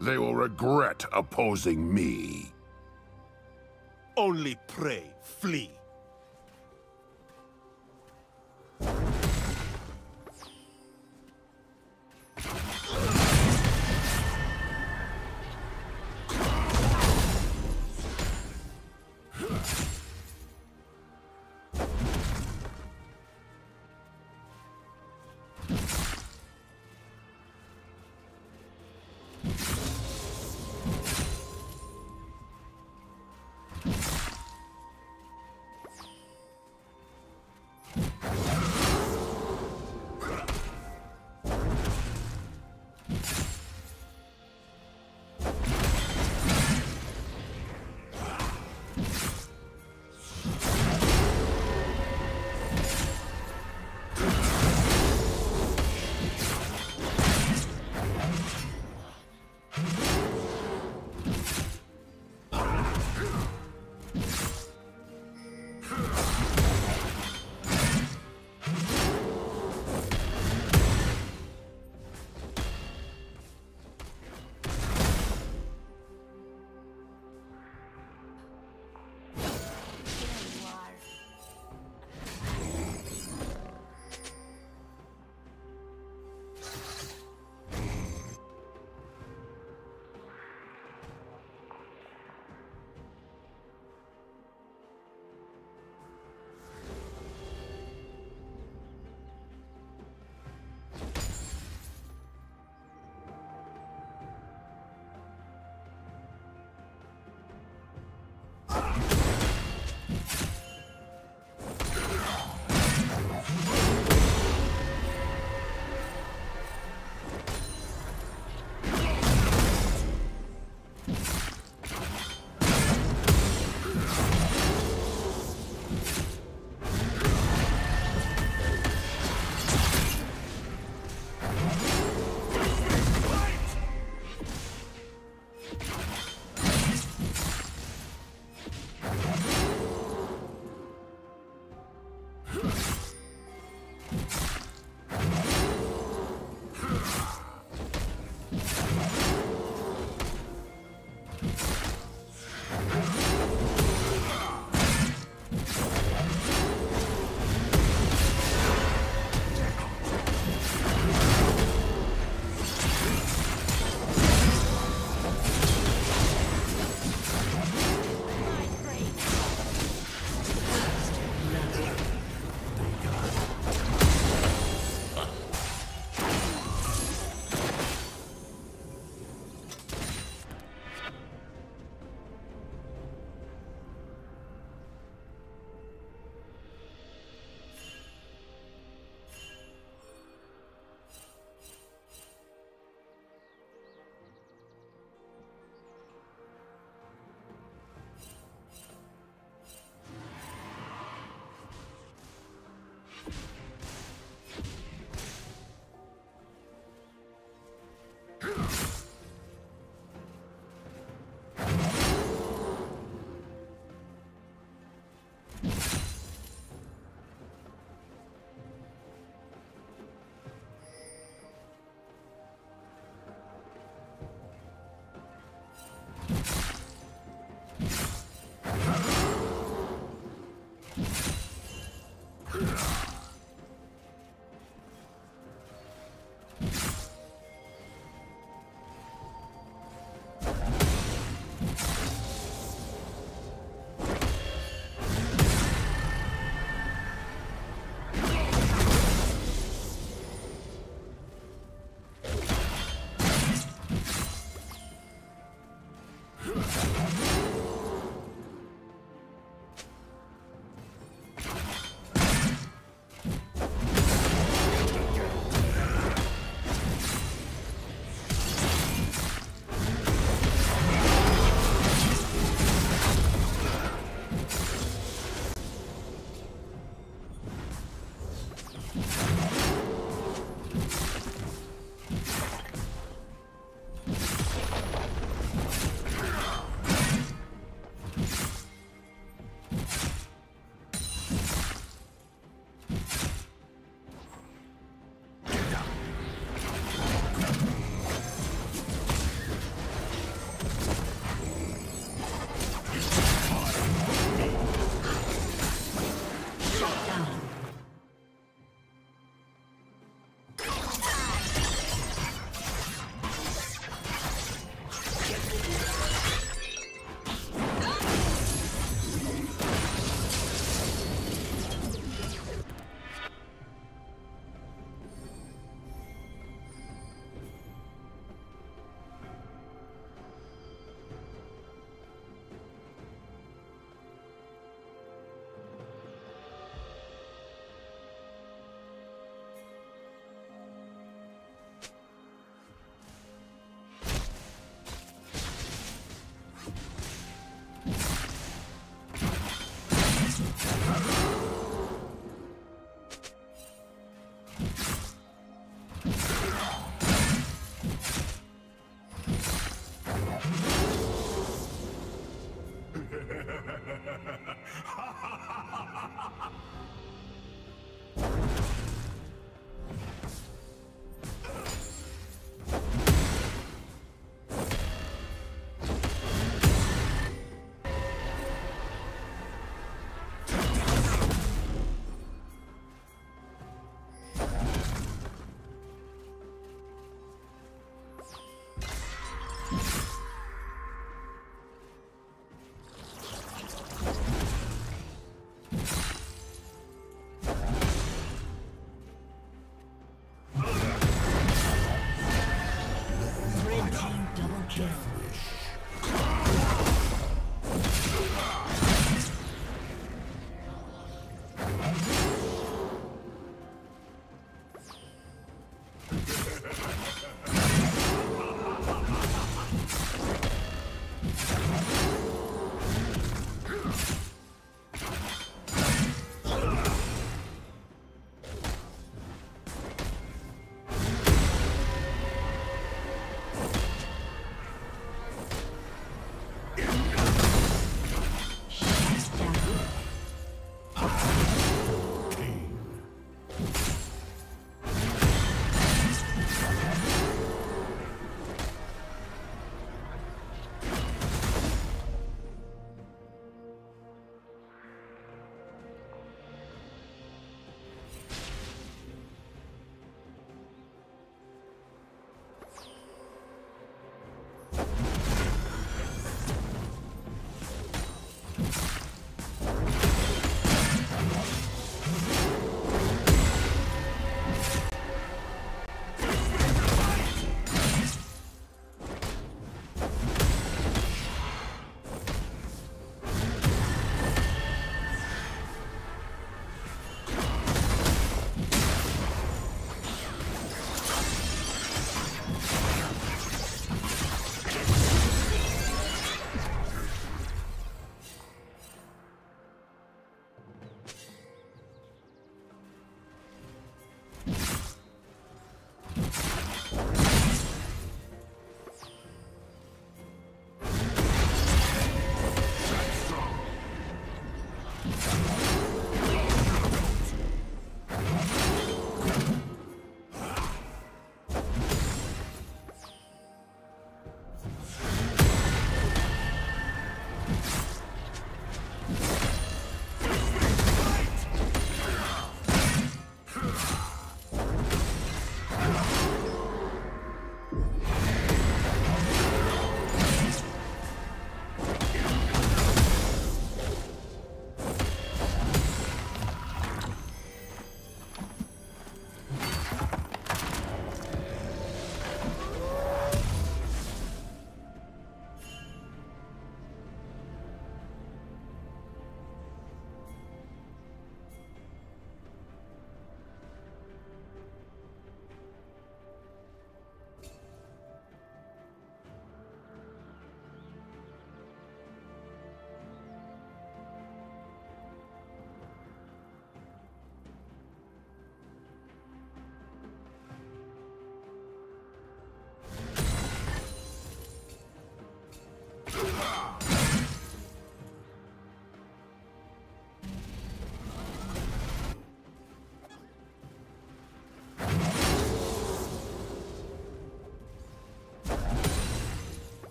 They will regret opposing me. Only pray, flee.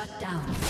Shut down.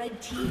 Red team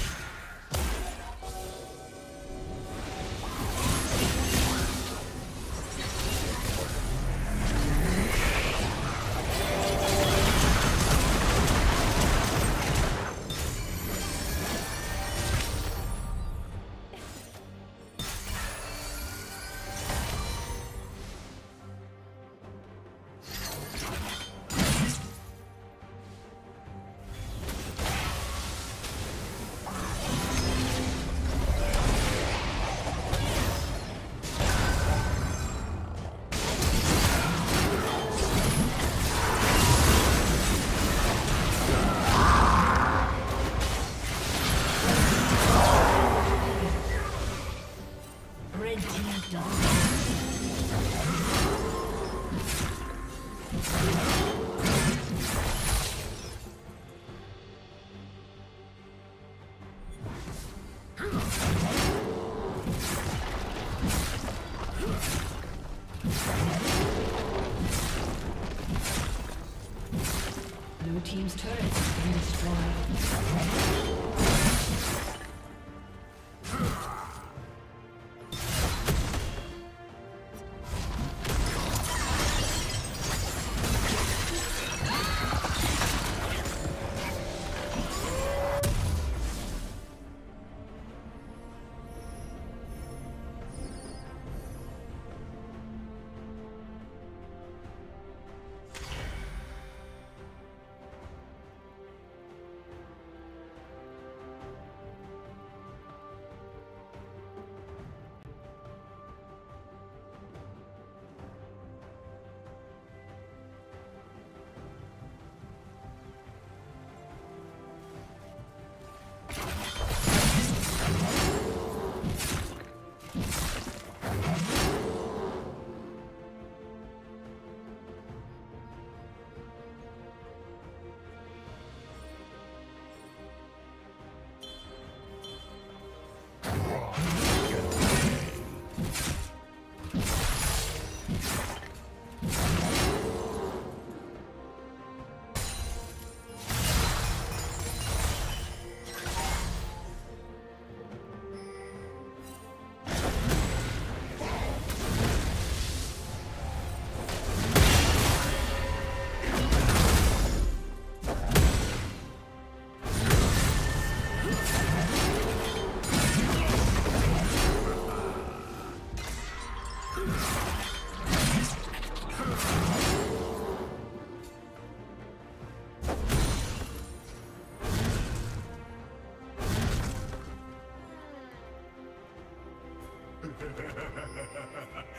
Ha ha ha ha ha ha!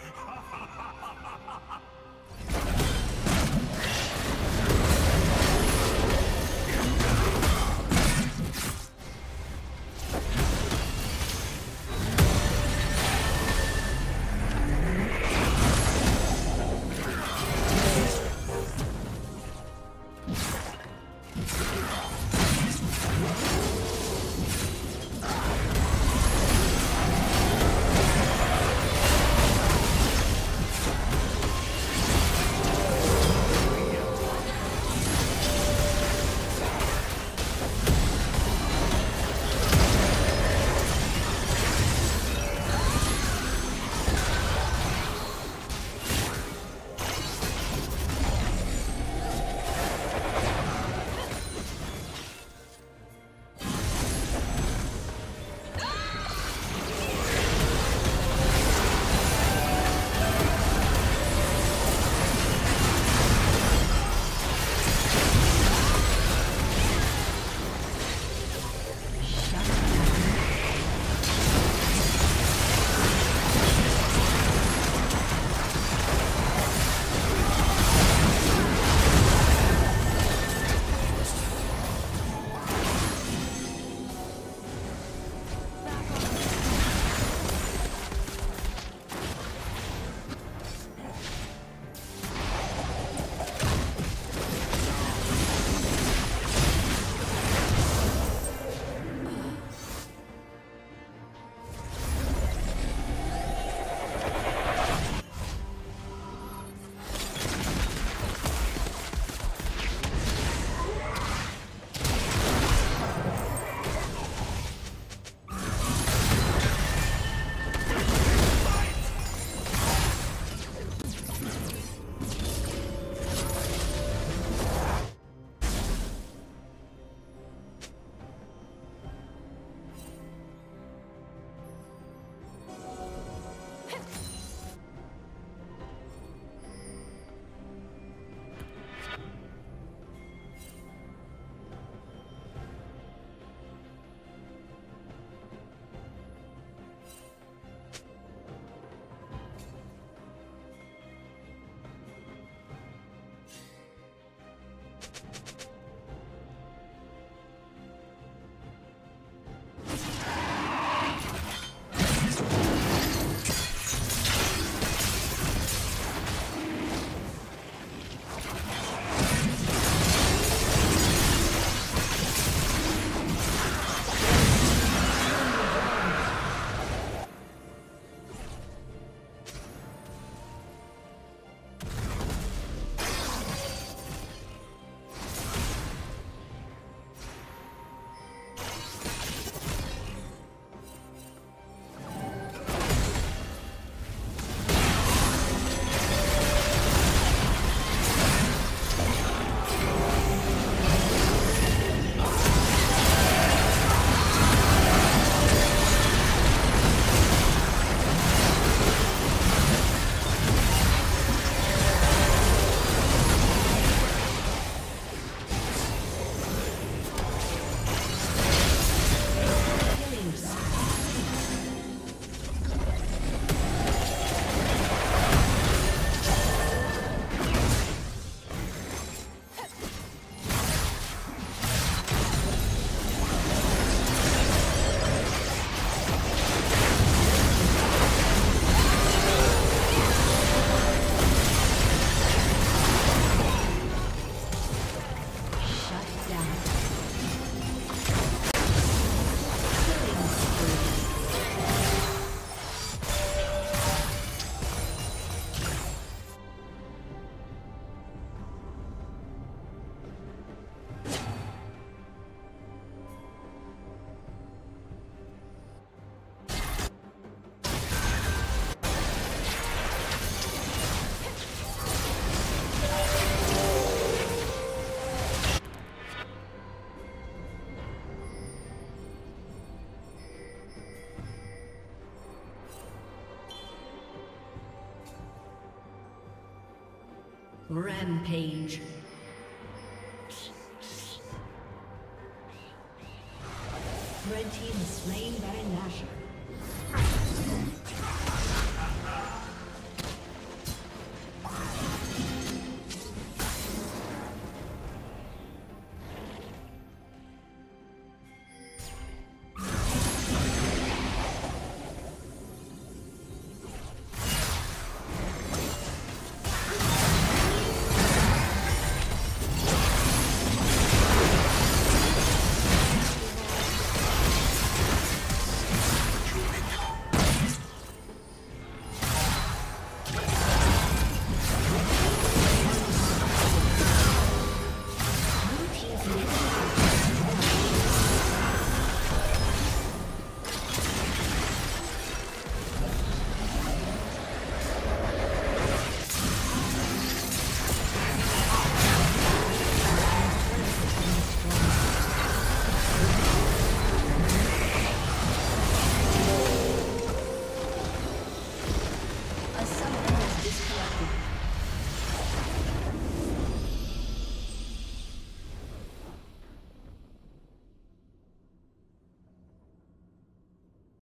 Rampage.